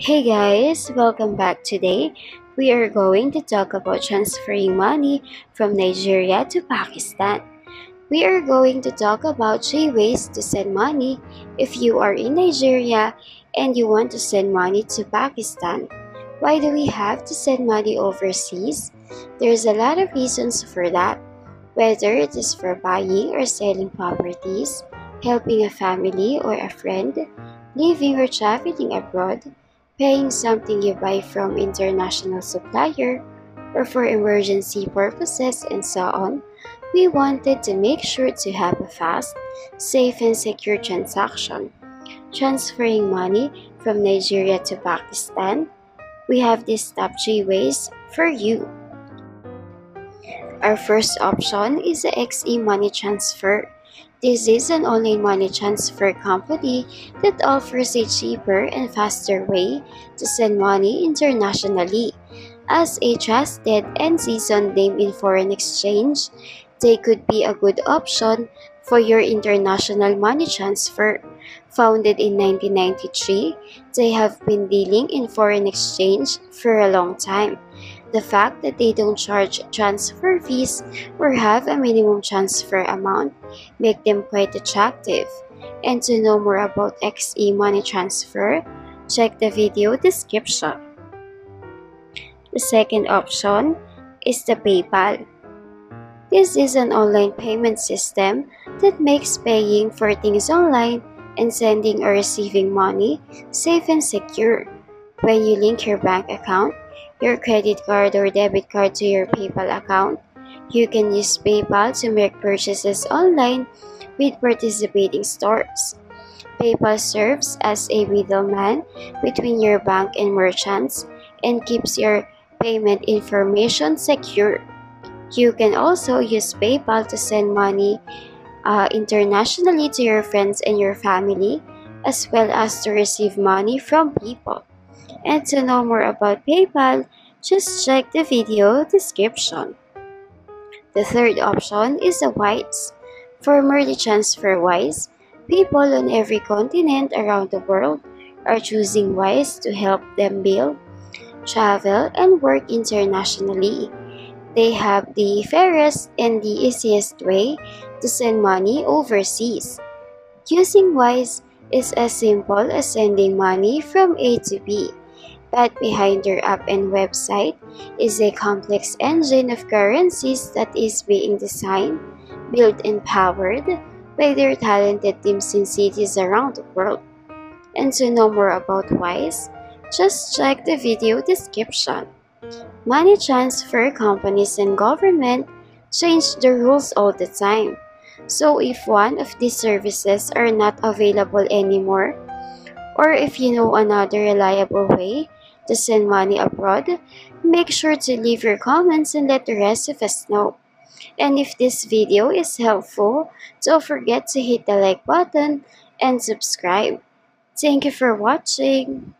Hey guys, welcome back today. We are going to talk about transferring money from Nigeria to Pakistan. We are going to talk about three ways to send money if you are in Nigeria and you want to send money to Pakistan. Why do we have to send money overseas? There's a lot of reasons for that. Whether it is for buying or selling properties, helping a family or a friend, living or traveling abroad, paying something you buy from international supplier, or for emergency purposes and so on, we wanted to make sure to have a fast, safe and secure transaction. Transferring money from Nigeria to Pakistan, we have these top 3 ways for you. Our first option is the XE Money Transfer. This is an online money transfer company that offers a cheaper and faster way to send money internationally. As a trusted and seasoned name in foreign exchange, they could be a good option for your international money transfer. Founded in 1993, they have been dealing in foreign exchange for a long time. The fact that they don't charge transfer fees or have a minimum transfer amount make them quite attractive. And to know more about XE Money Transfer, check the video description. The second option is the PayPal. This is an online payment system that makes paying for things online and sending or receiving money safe and secure. When you link your bank account, your credit card or debit card to your PayPal account. You can use PayPal to make purchases online with participating stores. PayPal serves as a middleman between your bank and merchants and keeps your payment information secure. You can also use PayPal to send money uh, internationally to your friends and your family, as well as to receive money from people. And to know more about PayPal, just check the video description. The third option is the Wise. For money transfer Wise, people on every continent around the world are choosing Wise to help them build, travel, and work internationally. They have the fairest and the easiest way to send money overseas. Using Wise is as simple as sending money from A to B but behind their app and website is a complex engine of currencies that is being designed, built and powered by their talented teams in cities around the world. And to know more about Wise, just check the video description. Money transfer companies and government change the rules all the time. So if one of these services are not available anymore, or if you know another reliable way to send money abroad, make sure to leave your comments and let the rest of us know. And if this video is helpful, don't forget to hit the like button and subscribe. Thank you for watching.